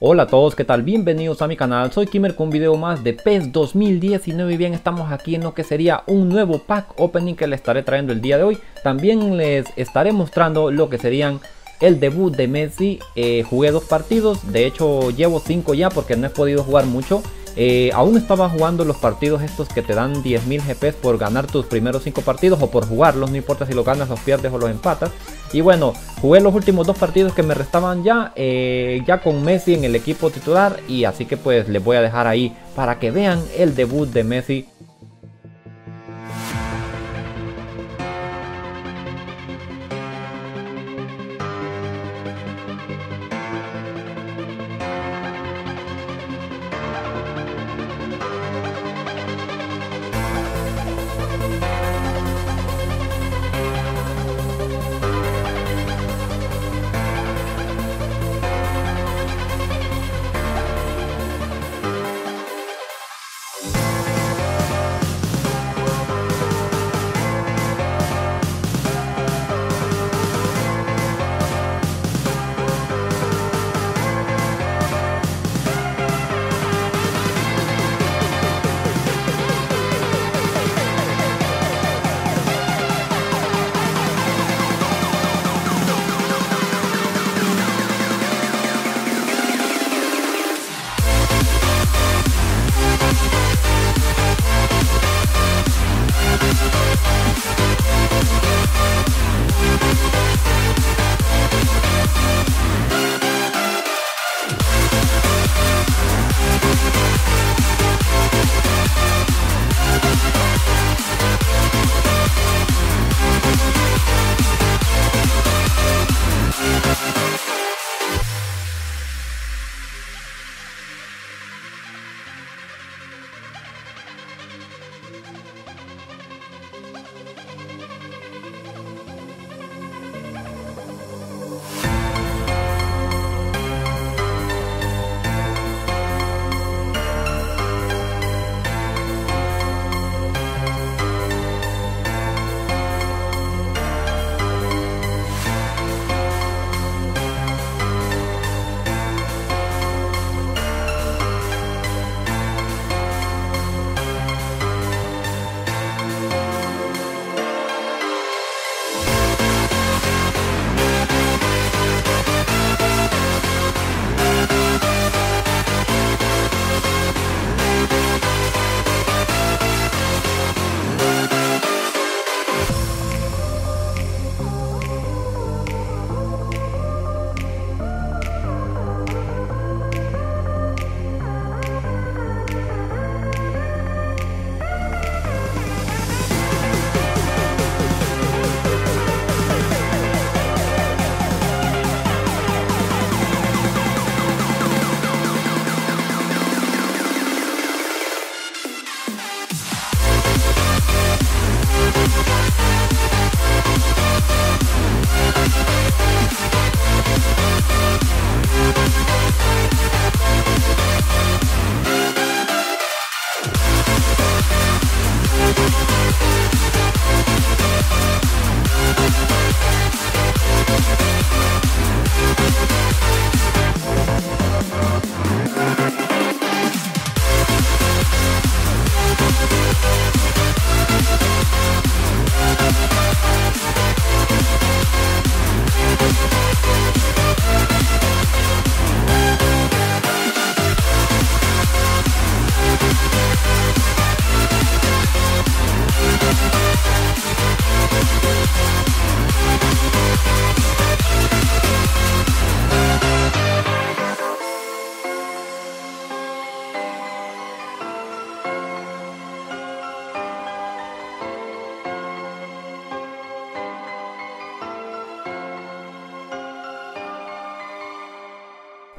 Hola a todos, ¿qué tal? Bienvenidos a mi canal, soy Kimmer con un video más de PES 2019 y bien estamos aquí en lo que sería un nuevo pack opening que les estaré trayendo el día de hoy. También les estaré mostrando lo que serían el debut de Messi, eh, jugué dos partidos, de hecho llevo cinco ya porque no he podido jugar mucho eh, aún estaba jugando los partidos estos que te dan 10.000 GPs por ganar tus primeros 5 partidos o por jugarlos, no importa si los ganas, los pierdes o los empatas. Y bueno, jugué los últimos dos partidos que me restaban ya, eh, ya con Messi en el equipo titular y así que pues les voy a dejar ahí para que vean el debut de Messi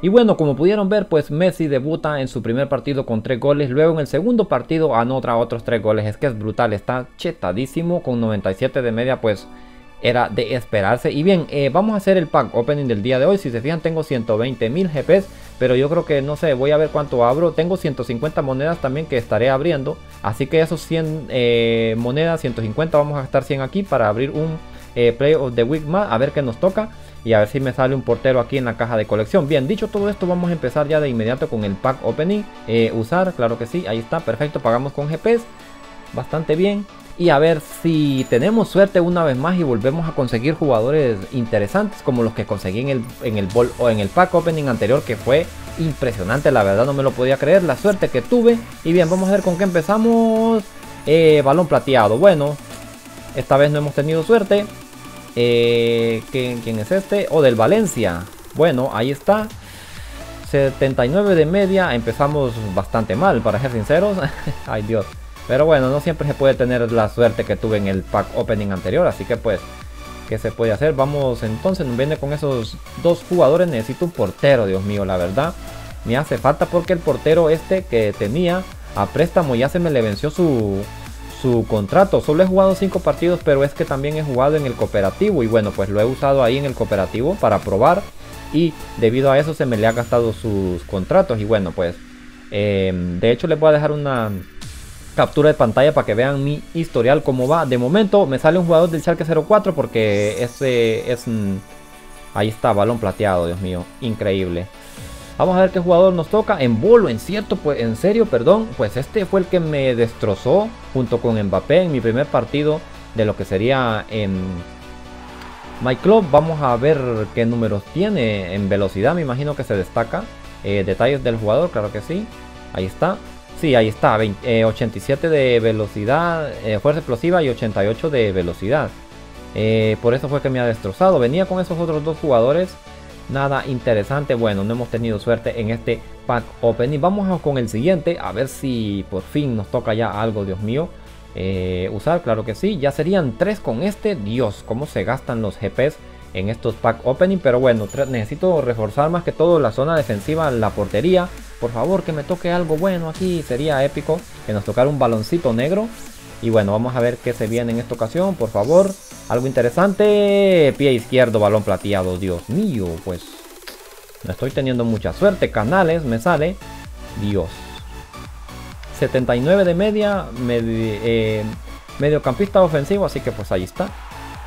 Y bueno, como pudieron ver, pues Messi debuta en su primer partido con 3 goles, luego en el segundo partido anota otros 3 goles, es que es brutal, está chetadísimo con 97 de media, pues era de esperarse. Y bien, eh, vamos a hacer el pack opening del día de hoy, si se fijan tengo 120 mil GPs, pero yo creo que no sé, voy a ver cuánto abro, tengo 150 monedas también que estaré abriendo, así que esos 100 eh, monedas, 150, vamos a gastar 100 aquí para abrir un eh, Play of the Week más, a ver qué nos toca. Y a ver si me sale un portero aquí en la caja de colección. Bien, dicho todo esto, vamos a empezar ya de inmediato con el pack opening. Eh, usar, claro que sí, ahí está, perfecto, pagamos con GPS, bastante bien. Y a ver si tenemos suerte una vez más y volvemos a conseguir jugadores interesantes como los que conseguí en el, en el, o en el pack opening anterior que fue impresionante, la verdad no me lo podía creer, la suerte que tuve. Y bien, vamos a ver con qué empezamos. Eh, balón plateado, bueno, esta vez no hemos tenido suerte. Eh, ¿quién, es este? O del Valencia. Bueno, ahí está. 79 de media. Empezamos bastante mal, para ser sinceros. Ay Dios. Pero bueno, no siempre se puede tener la suerte que tuve en el pack opening anterior. Así que pues, ¿qué se puede hacer? Vamos entonces, nos viene con esos dos jugadores. Necesito un portero, Dios mío, la verdad. Me hace falta porque el portero este que tenía a préstamo ya se me le venció su, su contrato. Solo he jugado 5 partidos, pero es que también he jugado en el cooperativo. Y bueno, pues lo he usado ahí en el cooperativo para probar. Y debido a eso se me le ha gastado sus contratos. Y bueno, pues em, de hecho les voy a dejar una captura de pantalla para que vean mi historial cómo va. De momento me sale un jugador del Schalke 04 porque ese es... Ahí está, balón plateado, Dios mío. Increíble. Vamos a ver qué jugador nos toca. En bolo, en cierto, pues en serio, perdón. Pues este fue el que me destrozó junto con Mbappé en mi primer partido de lo que sería en My Club. Vamos a ver qué números tiene en velocidad. Me imagino que se destaca. Eh, detalles del jugador, claro que sí. Ahí está. Sí, ahí está. 87 eh, de velocidad, eh, fuerza explosiva y 88 de velocidad. por eso fue que me ha destrozado. Venía con esos otros dos jugadores nada interesante. Bueno, no hemos tenido suerte en este pack opening. Vamos con el siguiente, a ver si por fin nos toca ya algo, Dios mío. Eh, usar, claro que sí. Ya serían tres con este. Dios, cómo se gastan los GPs en estos pack opening. Pero bueno, necesito reforzar más que todo la zona defensiva, la portería. Por favor, que me toque algo bueno aquí. Sería épico que nos tocara un baloncito negro. Y bueno, vamos a ver qué se viene en esta ocasión, por favor. Algo interesante. Pie izquierdo, balón plateado. Dios mío, pues no estoy teniendo mucha suerte. Canales me sale. Dios. 79 de media. Eh, mediocampista ofensivo, así que pues ahí está.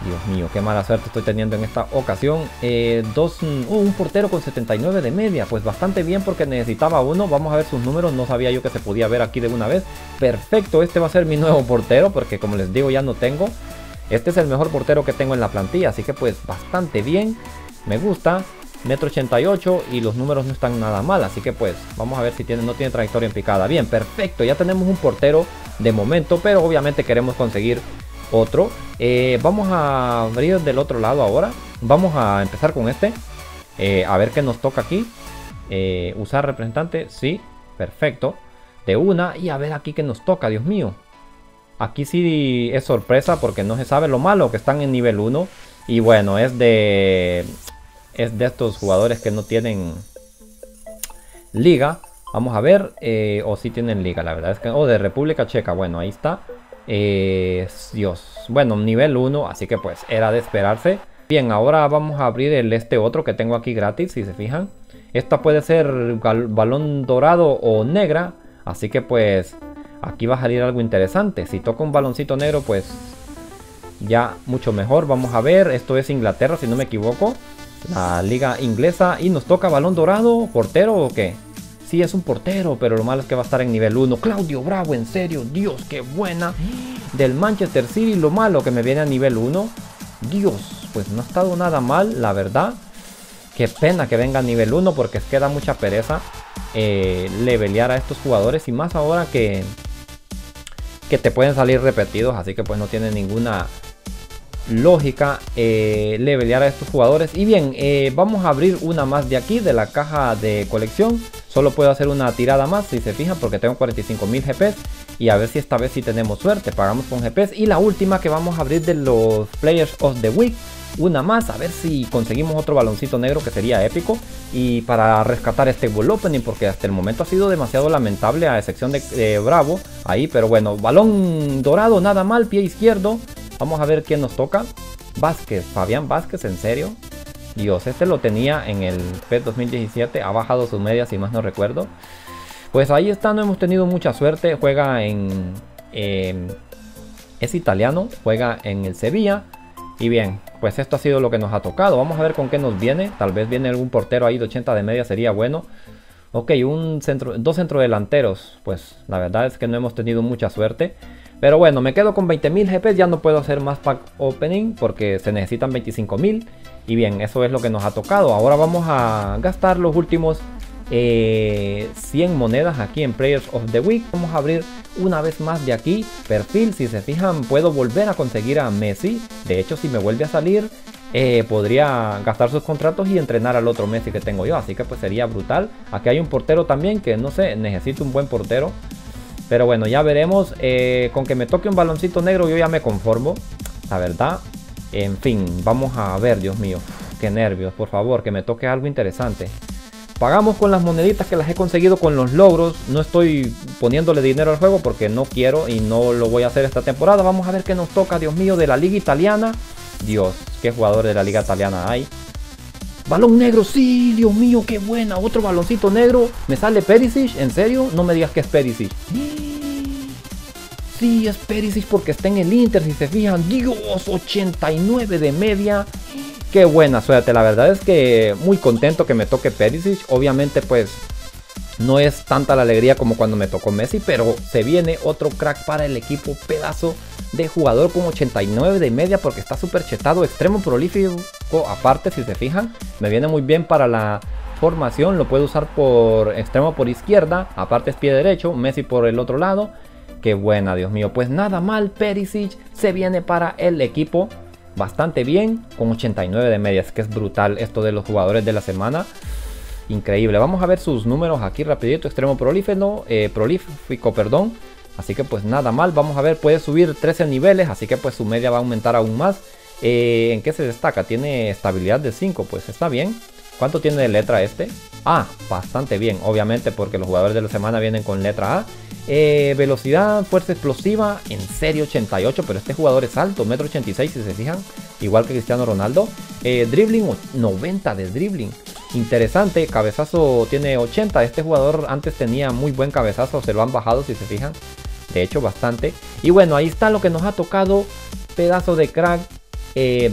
Dios mío, qué mala suerte estoy teniendo en esta ocasión. Eh, dos, uh, un portero con 79 de media. Pues bastante bien porque necesitaba uno. Vamos a ver sus números. No sabía yo que se podía ver aquí de una vez. Perfecto, este va a ser mi nuevo portero porque como les digo ya no tengo. Este es el mejor portero que tengo en la plantilla. Así que pues bastante bien. Me gusta. Metro 88 y los números no están nada mal. Así que pues vamos a ver si tiene, no tiene trayectoria en picada. Bien, perfecto. Ya tenemos un portero de momento. Pero obviamente queremos conseguir otro. Eh, vamos a abrir del otro lado ahora. Vamos a empezar con este. Eh, a ver qué nos toca aquí. Eh, usar representante. Sí, perfecto. De una. Y a ver aquí qué nos toca, Dios mío. Aquí sí es sorpresa porque no se sabe lo malo que están en nivel 1. Y bueno, es de... Es de estos jugadores que no tienen liga. Vamos a ver. o si tienen liga, la verdad es que... O de República Checa. Bueno, ahí está. Eh, Dios. Bueno, nivel 1, así que pues era de esperarse. Bien, ahora vamos a abrir el este otro que tengo aquí gratis, si se fijan. Esta puede ser balón dorado o negra, así que pues aquí va a salir algo interesante. Si toca un baloncito negro, pues ya mucho mejor. Vamos a ver, esto es Inglaterra, si no me equivoco. La liga inglesa y nos toca balón dorado, portero o qué. Sí, es un portero, pero lo malo es que va a estar en nivel 1. Claudio Bravo, en serio, Dios, qué buena. Del Manchester City, lo malo que me viene a nivel 1. Dios, pues no ha estado nada mal, la verdad. Qué pena que venga a nivel 1 porque es que da mucha pereza eh, levelear a estos jugadores. Y más ahora que, que te pueden salir repetidos. Así que pues no tiene ninguna lógica eh, levelear a estos jugadores. Y bien, eh, vamos a abrir una más de aquí, de la caja de colección. Solo puedo hacer una tirada más, si se fijan, porque tengo 45.000 GPs. Y a ver si esta vez sí tenemos suerte. Pagamos con GPs. Y la última que vamos a abrir de los Players of the Week. Una más, a ver si conseguimos otro baloncito negro que sería épico. Y para rescatar este Bull Opening, porque hasta el momento ha sido demasiado lamentable, a excepción de Bravo. Ahí, pero bueno, balón dorado, nada mal, pie izquierdo. Vamos a ver quién nos toca. Vázquez, Fabián Vázquez, ¿en serio? Dios, este lo tenía en el PES 2017, ha bajado sus medias si más no recuerdo. Pues ahí está, no hemos tenido mucha suerte, juega en... es italiano, juega en el Sevilla. Y bien, pues esto ha sido lo que nos ha tocado. Vamos a ver con qué nos viene. Tal vez viene algún portero ahí de 80 de media, sería bueno. Ok, un centro, dos centrodelanteros. Pues la verdad es que no hemos tenido mucha suerte. Pero bueno, me quedo con 20.000 GP, ya no puedo hacer más pack opening porque se necesitan 25.000. Y bien, eso es lo que nos ha tocado. Ahora vamos a gastar los últimos 100 eh, monedas aquí en Players of the Week. Vamos a abrir una vez más de aquí. Perfil, si se fijan, puedo volver a conseguir a Messi. De hecho, si me vuelve a salir, eh, podría gastar sus contratos y entrenar al otro Messi que tengo yo. Así que pues sería brutal. Aquí hay un portero también que no sé, necesito un buen portero. Pero bueno, ya veremos. Eh, con que me toque un baloncito negro yo ya me conformo. La verdad. En fin, vamos a ver, Dios mío. Qué nervios, por favor, que me toque algo interesante. Pagamos con las moneditas que las he conseguido con los logros. No estoy poniéndole dinero al juego porque no quiero y no lo voy a hacer esta temporada. Vamos a ver qué nos toca, Dios mío, de la liga italiana. Dios, qué jugadores de la liga italiana hay. Balón negro, sí, Dios mío, qué buena. Otro baloncito negro. Me sale Perisic, ¿en serio? No me digas que es Perisic. Sí, es Perisic porque está en el Inter, si se fijan. Dios, 89 de media. Qué buena suerte, la verdad es que muy contento que me toque Perisic. Obviamente pues no es tanta la alegría como cuando me tocó Messi, pero se viene otro crack para el equipo, pedazo de jugador con 89 de media porque está súper chetado, extremo prolífico aparte si se fijan, me viene muy bien para la formación, lo puedo usar por extremo por izquierda, aparte es pie derecho, Messi por el otro lado, qué buena Dios mío, pues nada mal Perisic se viene para el equipo bastante bien con 89 de media, es que es brutal esto de los jugadores de la semana. Increíble, vamos a ver sus números aquí rapidito, extremo prolífico, eh, prolífico, perdón, Así que pues nada mal, vamos a ver, puede subir 13 niveles, así que pues su media va a aumentar aún más. Eh, ¿En qué se destaca? Tiene estabilidad de 5, pues está bien. ¿Cuánto tiene de letra este? Ah, bastante bien, obviamente porque los jugadores de la semana vienen con letra A. Eh, velocidad, fuerza explosiva, en serio 88, pero este jugador es alto, 1,86 m si se fijan, igual que Cristiano Ronaldo. Eh, dribbling, 90 de dribbling. Interesante, cabezazo tiene 80, este jugador antes tenía muy buen cabezazo, se lo han bajado si se fijan de hecho bastante. Y bueno, ahí está lo que nos ha tocado, pedazo de crack. Eh,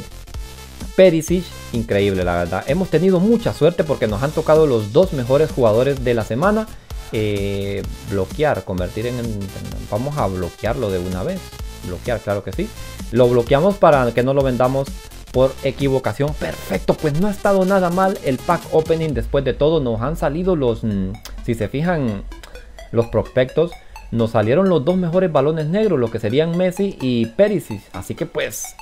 Perisic, increíble la verdad. Hemos tenido mucha suerte porque nos han tocado los dos mejores jugadores de la semana. Eh, bloquear, convertir en, Vamos a bloquearlo de una vez. Bloquear, claro que sí. Lo bloqueamos para que no lo vendamos por equivocación. Perfecto, pues no ha estado nada mal el pack opening después de todo. Nos han salido los... Mm, si se fijan, los prospectos nos salieron los dos mejores balones negros, lo que serían Messi y Perisic. Así que pues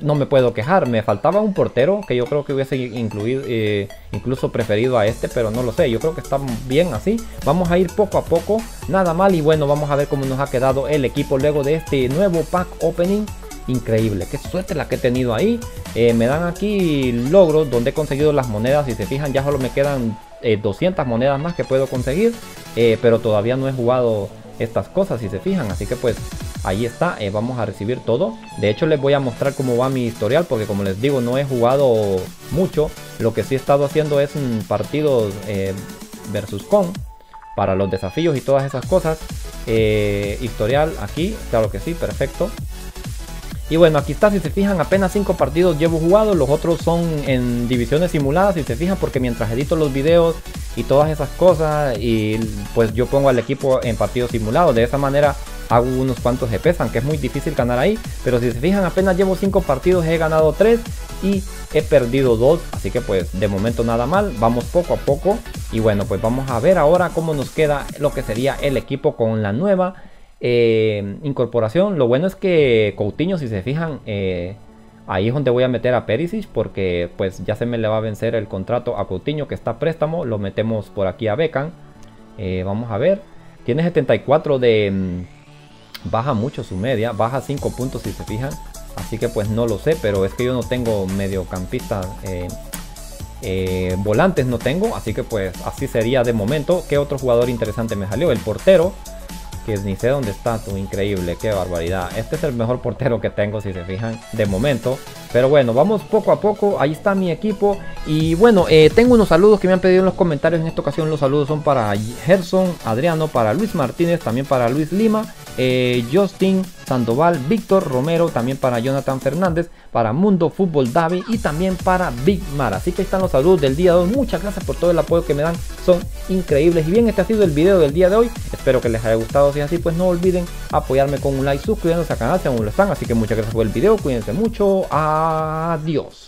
no me puedo quejar. Me faltaba un portero que yo creo que hubiese incluido, eh, incluso preferido a este, pero no lo sé. Yo creo que está bien así. Vamos a ir poco a poco, nada mal. Y bueno, vamos a ver cómo nos ha quedado el equipo luego de este nuevo pack opening. Increíble, qué suerte la que he tenido ahí. Eh, me dan aquí logros donde he conseguido las monedas. Si se fijan, ya solo me quedan 200 eh, monedas más que puedo conseguir. pero todavía no he jugado estas cosas si se fijan así que pues ahí está eh, vamos a recibir todo. De hecho les voy a mostrar cómo va mi historial porque como les digo no he jugado mucho. Lo que sí he estado haciendo es un partido eh, versus con para los desafíos y todas esas cosas. Eh, historial aquí claro que sí perfecto. Y bueno, aquí está, si se fijan, apenas 5 partidos llevo jugado, los otros son en divisiones simuladas, si se fijan, porque mientras edito los videos y todas esas cosas, y pues yo pongo al equipo en partidos simulados, de esa manera hago unos cuantos de pesan, que es muy difícil ganar ahí, pero si se fijan, apenas llevo 5 partidos, he ganado 3 y he perdido 2, así que pues de momento nada mal, vamos poco a poco, y bueno, pues vamos a ver ahora cómo nos queda lo que sería el equipo con la nueva eh, incorporación. Lo bueno es que Coutinho, si se fijan, eh, ahí es donde voy a meter a Perisic porque pues ya se me le va a vencer el contrato a Coutinho que está a préstamo. Lo metemos por aquí a Beckham. Eh, vamos a ver. Tiene 74 de... Baja mucho su media. Baja 5 puntos si se fijan. Así que pues no lo sé. Pero es que yo no tengo mediocampistas. volantes no tengo. Así que pues así sería de momento. ¿Qué otro jugador interesante me salió? El portero que ni sé dónde está, tú, increíble, qué barbaridad. Este es el mejor portero que tengo, si se fijan, de momento. Pero bueno, vamos poco a poco, ahí está mi equipo. Y bueno, eh, tengo unos saludos que me han pedido en los comentarios. En esta ocasión los saludos son para Gerson, Adriano, para Luis Martínez, también para Luis Lima eh, Justin Sandoval, Víctor Romero, también para Jonathan Fernández, para Mundo Fútbol Davi y también para Big Mar. Así que están los saludos del día de hoy. Muchas gracias por todo el apoyo que me dan, son increíbles. Y bien, este ha sido el video del día de hoy. Espero que les haya gustado. Si es así, pues no olviden apoyarme con un like, suscribiéndose al canal si aún lo están. Así que muchas gracias por el video, cuídense mucho. Adiós.